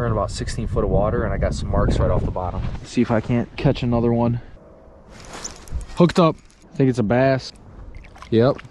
We're in about 16 foot of water and I got some marks right off the bottom. See if I can't catch another one. Hooked up. I think it's a bass. Yep,